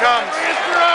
comes.